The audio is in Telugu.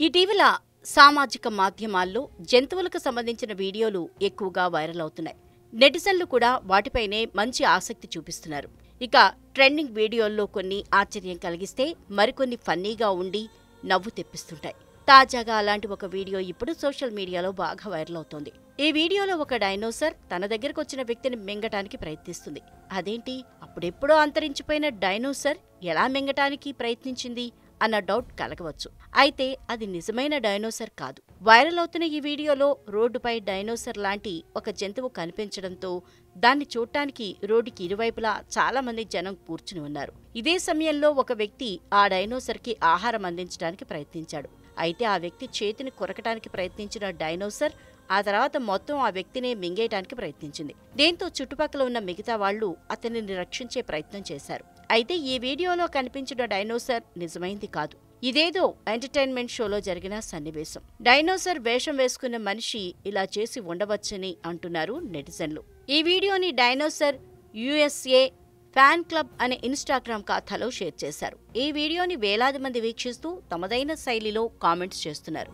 ఇటీవల సామాజిక మాధ్యమాల్లో జంతువులకు సంబంధించిన వీడియోలు ఎక్కువగా వైరల్ అవుతున్నాయి. నెటిజన్లు కూడా వాటిపైనే మంచి ఆసక్తి చూపిస్తున్నారు. ఇక ట్రెండింగ్ వీడియోల్లో కొన్ని ఆశ్చర్యం కలిగిస్తే మరికొన్ని ఫన్నీగా ఉండి నవ్వు తెప్పిస్తుంటాయి. తాజాగా అలాంటి ఒక వీడియో ఇప్పుడు సోషల్ మీడియాలో బాగా వైరల్ అవుతోంది. ఈ వీడియోలో ఒక డైనోసర్ తన దగ్గరకు వచ్చిన వ్యక్తిని మింగటానికి ప్రయత్నిస్తుంది. అదేంటి? అప్పుడెప్పుడో అంతరించిపోయిన డైనోసర్ ఎలా మింగటానికి ప్రయత్నించింది? అన్న డౌట్ కలగవచ్చు. అయితే అది నిజమైన డైనోసర్ కాదు. వైరల్ అవుతున్న ఈ వీడియోలో రోడ్డుపై డైనోసర్ లాంటి ఒక జంతువు కనిపించడంతో దాన్ని చూడటానికి రోడ్డుకి ఇరువైపులా చాలా మంది జనం కూర్చుని ఉన్నారు. ఇదే సమయంలో ఒక వ్యక్తి ఆ డైనోసర్కి ఆహారం అందించడానికి ప్రయత్నించాడు. అయితే ఆ వ్యక్తి చేతిని కొరకటానికి ప్రయత్నించిన డైనోసర్ ఆ తర్వాత మొత్తం ఆ వ్యక్తినే మింగేయటానికి ప్రయత్నించింది. దీంతో చుట్టుపక్కల ఉన్న మిగతా వాళ్ళు అతనిని రక్షించే ప్రయత్నం చేశారు. అయితే ఈ వీడియోలో కనిపించిన డైనోసర్ నిజమైంది కాదు. ఇదేదో ఎంటర్టైన్మెంట్ షోలో జరిగిన సన్నివేశం. డైనోసర్ వేషం వేసుకున్న మనిషి ఇలా చేసి ఉండవచ్చని అంటున్నారు నెటిజన్లు. ఈ వీడియోని డైనోసర్ యుఎస్ఏ ఫ్యాన్ క్లబ్ అనే ఇన్స్టాగ్రామ్ ఖాతాలో షేర్ చేశారు. ఈ వీడియోని వేలాది మంది వీక్షిస్తూ తమదైన శైలిలో కామెంట్స్ చేస్తున్నారు.